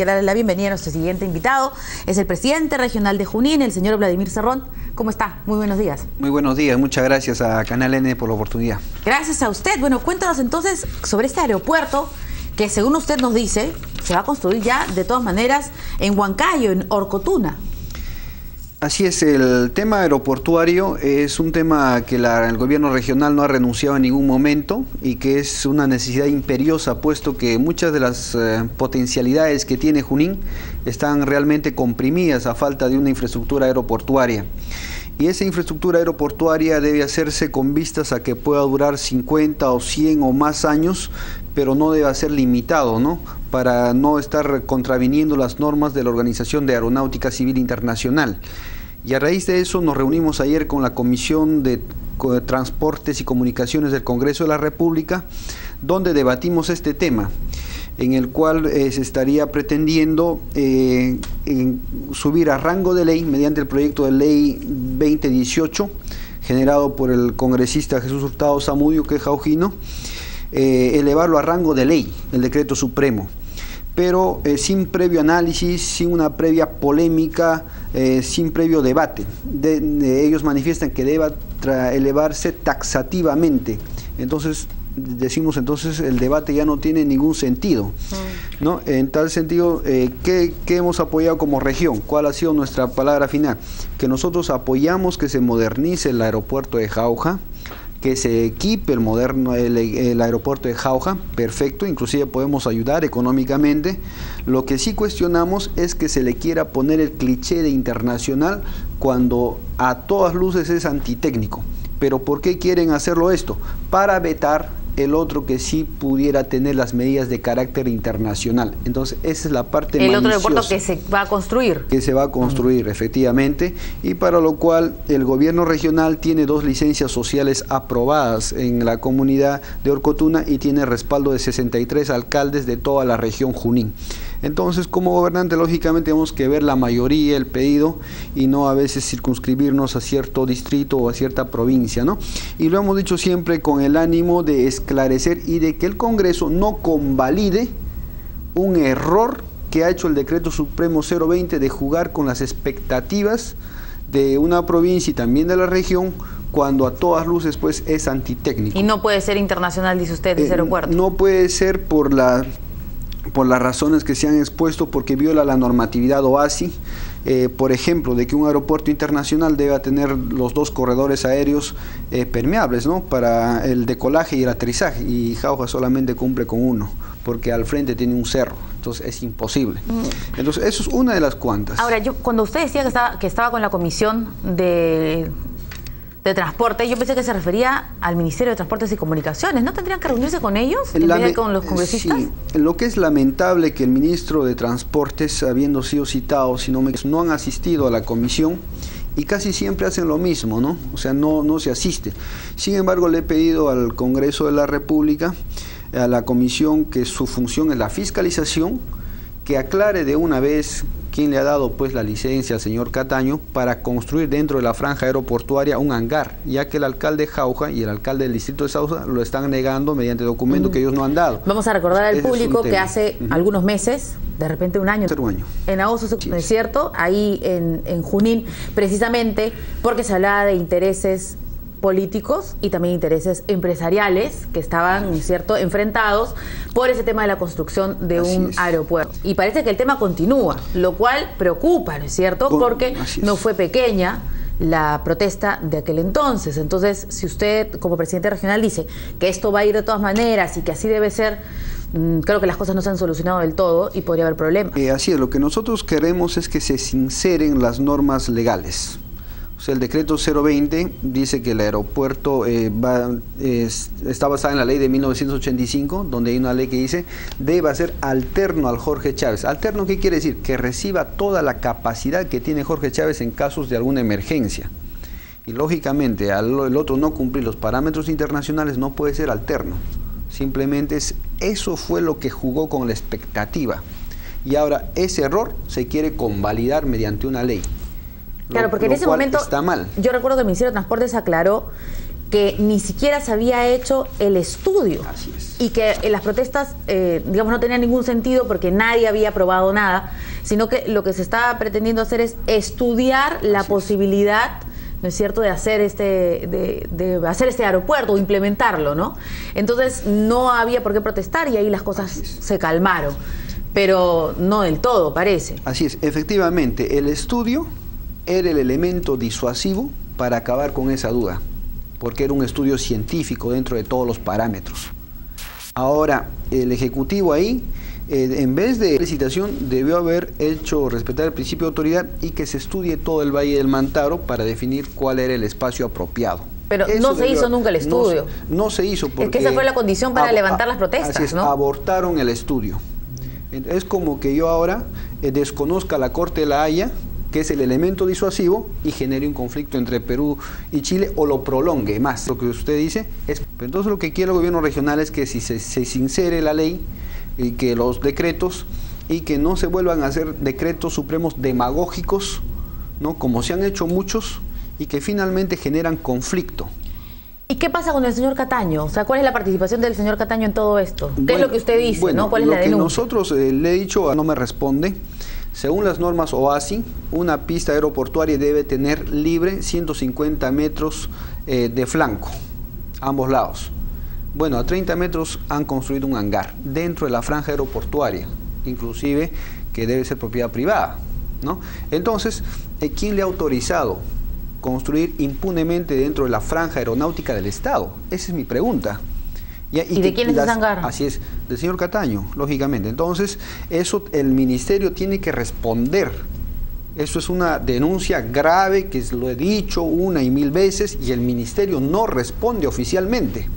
que darle la bienvenida a nuestro siguiente invitado. Es el presidente regional de Junín, el señor Vladimir Cerrón. ¿Cómo está? Muy buenos días. Muy buenos días, muchas gracias a Canal N por la oportunidad. Gracias a usted. Bueno, cuéntanos entonces sobre este aeropuerto que según usted nos dice, se va a construir ya de todas maneras en Huancayo, en Orcotuna. Así es, el tema aeroportuario es un tema que el gobierno regional no ha renunciado en ningún momento y que es una necesidad imperiosa, puesto que muchas de las eh, potencialidades que tiene Junín están realmente comprimidas a falta de una infraestructura aeroportuaria. Y esa infraestructura aeroportuaria debe hacerse con vistas a que pueda durar 50 o 100 o más años, pero no debe ser limitado, ¿no? Para no estar contraviniendo las normas de la Organización de Aeronáutica Civil Internacional. Y a raíz de eso nos reunimos ayer con la Comisión de Transportes y Comunicaciones del Congreso de la República, donde debatimos este tema en el cual eh, se estaría pretendiendo eh, subir a rango de ley mediante el proyecto de ley 2018 generado por el congresista Jesús Hurtado Zamudio, que es jaujino, eh, elevarlo a rango de ley, el decreto supremo pero sin previo análisis, sin una previa polémica, sin previo debate. ellos manifiestan que deba elevarse taxativamente. Entonces, decimos entonces el debate ya no tiene ningún sentido. Mm. ¿no? En tal sentido, eh, ¿qué, hemos apoyado como región? ¿Cuál ha sido nuestra palabra final? Que nosotros apoyamos que se modernice el aeropuerto de Jauja, que se equipe el moderno el, el, aeropuerto de Jauja, perfecto, inclusive podemos ayudar económicamente. Lo que sí cuestionamos es que se le quiera poner el cliché de internacional cuando a todas luces es antitécnico. Pero ¿por qué quieren hacerlo esto? Para vetar el otro que sí pudiera tener las medidas de carácter internacional. Entonces, esa es la parte El otro aeropuerto que se va a construir. Que se va a construir, efectivamente, y para lo cual el gobierno regional tiene dos licencias sociales aprobadas en la comunidad de Orcotuna y tiene respaldo de 63 alcaldes de toda la región Junín. Entonces, como gobernante, lógicamente tenemos que ver la mayoría, el pedido, y no a veces circunscribirnos a cierto distrito o a cierta provincia, ¿no? Y lo hemos dicho siempre con el ánimo de esclarecer y de que el Congreso no convalide un error que ha hecho el decreto supremo 020 de jugar con las expectativas de una provincia y también de la región cuando a todas luces pues es antitécnico. Y no puede ser internacional, dice usted, ese eh, aeropuerto. No puede ser por la por las razones que se han expuesto, porque viola la normatividad OASI, eh, por ejemplo, de que un aeropuerto internacional deba tener los dos corredores aéreos eh, permeables ¿no? para el decolaje y el aterrizaje, y Jauja solamente cumple con uno, porque al frente tiene un cerro, entonces es imposible. Mm. Entonces, eso es una de las cuantas. Ahora, yo cuando usted decía que estaba, que estaba con la comisión de de Transporte, yo pensé que se refería al Ministerio de Transportes y Comunicaciones. ¿No tendrían que reunirse con ellos en con los congresistas? Sí, lo que es lamentable que el ministro de Transportes, habiendo sido citado, si no, me, no han asistido a la comisión y casi siempre hacen lo mismo, ¿no? O sea, no, no se asiste. Sin embargo, le he pedido al Congreso de la República, a la comisión, que su función es la fiscalización, que aclare de una vez quién le ha dado pues la licencia al señor Cataño para construir dentro de la franja aeroportuaria un hangar, ya que el alcalde Jauja y el alcalde del distrito de Sauza lo están negando mediante documentos que ellos no han dado. Vamos a recordar al público que hace algunos meses, de repente un año, un año. en agosto, es cierto, ahí en, en Junín, precisamente porque se hablaba de intereses políticos y también intereses empresariales que estaban, ¿cierto?, enfrentados por ese tema de la construcción de un aeropuerto. Y parece que el tema continúa, lo cual preocupa, ¿no es cierto?, porque no fue pequeña la protesta de aquel entonces. Entonces, si usted como presidente regional dice que esto va a ir de todas maneras y que así debe ser, mm, creo que las cosas no se han solucionado del todo y podría haber problemas. Eh, así es, lo que nosotros queremos es que se sinceren las normas legales el decreto 020 dice que el aeropuerto eh, está basado en la ley de 1985, donde hay una ley que dice debe ser alterno al Jorge Chávez. ¿Alterno qué quiere decir? Que reciba toda la capacidad que tiene Jorge Chávez en casos de alguna emergencia. Y lógicamente, al el otro no cumplir los parámetros internacionales no puede ser alterno. Simplemente es, eso fue lo que jugó con la expectativa. Y ahora ese error se quiere convalidar mediante una ley. Claro, porque en ese momento. Está mal. Yo recuerdo que el Ministerio de Transportes aclaró que ni siquiera se había hecho el estudio Así es. y que eh, las protestas, eh, digamos, no tenían ningún sentido porque nadie había probado nada, sino que lo que se estaba pretendiendo hacer es estudiar la es. posibilidad, ¿no es cierto?, de hacer este, de, de hacer este aeropuerto o implementarlo, ¿no? Entonces no había por qué protestar y ahí las cosas se calmaron, pero no del todo, parece. Así es, efectivamente, el estudio era el elemento disuasivo para acabar con esa duda, porque era un estudio científico dentro de todos los parámetros. Ahora, el Ejecutivo ahí, eh, en vez de licitación, debió haber hecho respetar el principio de autoridad y que se estudie todo el Valle del Mantaro para definir cuál era el espacio apropiado. Pero no se hizo nunca el estudio. No, se hizo porque... esa fue la condición para levantar las protestas, así es, ¿no? abortaron el estudio. Es como que yo ahora eh, desconozca la Corte de la Haya, que es el elemento disuasivo, y genere un conflicto entre Perú y Chile o lo prolongue más. Lo que usted dice es, entonces lo que quiere el gobierno regional es que si se, se sincere la ley y que los decretos y que no se vuelvan a hacer decretos supremos demagógicos, ¿no? como se han hecho muchos y que finalmente generan conflicto. ¿Y qué pasa con el señor Cataño? O sea, ¿cuál es la participación del señor Cataño en todo esto? ¿Qué es lo que usted dice, bueno, no? ¿Cuál es lo la que nosotros eh, le he dicho, no me responde. Según las normas OASI, una pista aeroportuaria debe tener libre 150 metros eh, de flanco, ambos lados. Bueno, a 30 metros han construido un hangar dentro de la franja aeroportuaria, inclusive que debe ser propiedad privada. ¿no? Entonces, eh, ¿quién le ha autorizado construir impunemente dentro de la franja aeronáutica del Estado? Esa es mi pregunta. ¿Y de quién es ese hangar? Así es, del señor Cataño, lógicamente. Entonces, eso el ministerio tiene que responder. Eso es una denuncia grave que lo he dicho una y mil veces y el ministerio no responde oficialmente.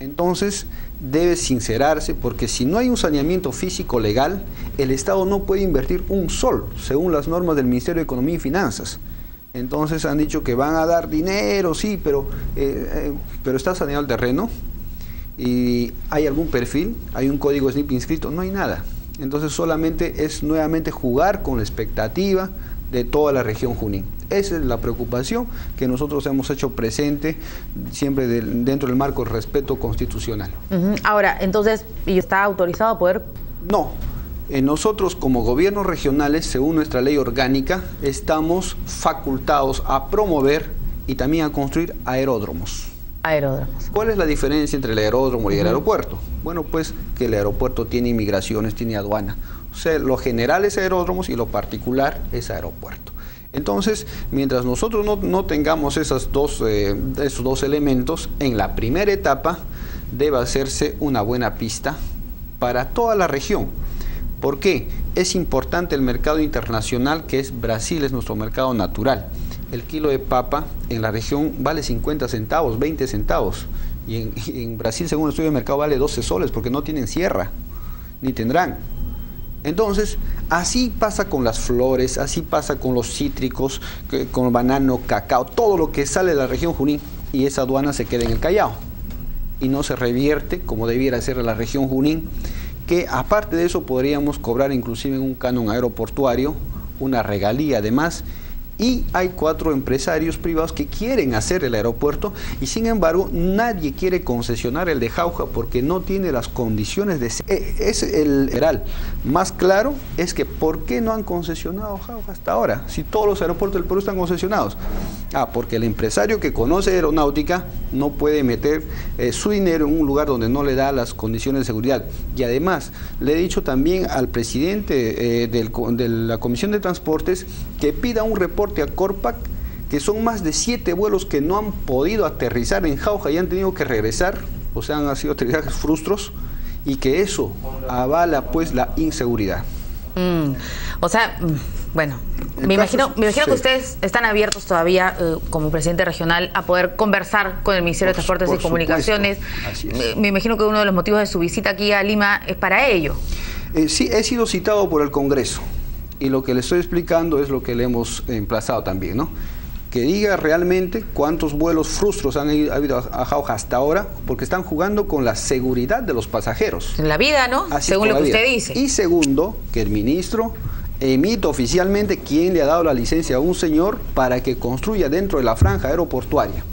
Entonces, debe sincerarse porque si no hay un saneamiento físico legal, el Estado no puede invertir un sol, según las normas del Ministerio de Economía y Finanzas. Entonces han dicho que van a dar dinero, sí, pero, eh, eh, pero está saneado el terreno y hay algún perfil, hay un código SNIP inscrito, no hay nada. Entonces solamente es nuevamente jugar con la expectativa de toda la región Junín. Esa es la preocupación que nosotros hemos hecho presente siempre dentro del marco del respeto constitucional. Ahora, entonces, ¿y está autorizado a poder No, eh, nosotros como gobiernos regionales, según nuestra ley orgánica, estamos facultados a promover y también a construir aeródromos. Aeródromos? ¿Cuál es la diferencia entre el aeródromo y el aeropuerto? Bueno, pues que el aeropuerto tiene inmigraciones, tiene aduana. O sea, lo general es aeródromos y lo particular es aeropuerto. Entonces, mientras nosotros no, no tengamos esas dos, eh, esos dos elementos, en la primera etapa debe hacerse una buena pista para toda la región. ¿Por qué? Es importante el mercado internacional, que es Brasil, es nuestro mercado natural. El kilo de papa en la región vale 50 centavos, 20 centavos. Y en, en Brasil, según el estudio de mercado, vale 12 soles porque no tienen sierra, ni tendrán. Entonces, así pasa con las flores, así pasa con los cítricos, con el banano, cacao, todo lo que sale de la región Junín y esa aduana se queda en el Callao y no se revierte como debiera ser en la región Junín, que aparte de eso podríamos cobrar inclusive un canon aeroportuario, una regalía además, y hay cuatro empresarios privados que quieren hacer el aeropuerto y sin embargo nadie quiere concesionar el de Jauja porque no tiene las condiciones de ser. Eh, Es el general más claro es que ¿por qué no han concesionado Jauja hasta ahora? Si todos los aeropuertos del Perú están concesionados. Ah, porque el empresario que conoce aeronáutica no puede meter eh, su dinero en un lugar donde no le da las condiciones de seguridad. Y además, le he dicho también al presidente eh, de la Comisión de Transportes que pida un reporte a Corpac que son más de siete vuelos que no han podido aterrizar en Jauja y han tenido que regresar, o sea, han sido aterrizajes frustros, y que eso avala pues la inseguridad. Mm, O sea, mm, bueno, me imagino, me imagino que ustedes están abiertos todavía eh, como presidente regional a poder conversar con el Ministerio de Por- Transportes por y Comunicaciones. Me, me imagino que uno de los motivos de su visita aquí a Lima es para ello. Eh, sí, he sido citado por el Congreso y lo que le estoy explicando es lo que le hemos emplazado también, ¿no? Que diga realmente cuántos vuelos frustros han ido- ha habido a, Jauja hasta ahora, porque están jugando con la seguridad de los pasajeros. En la vida, ¿no? Así Según lo que usted dice. Y segundo, que el ministro emita oficialmente quién le ha dado la licencia a un señor para que construya dentro de la franja aeroportuaria.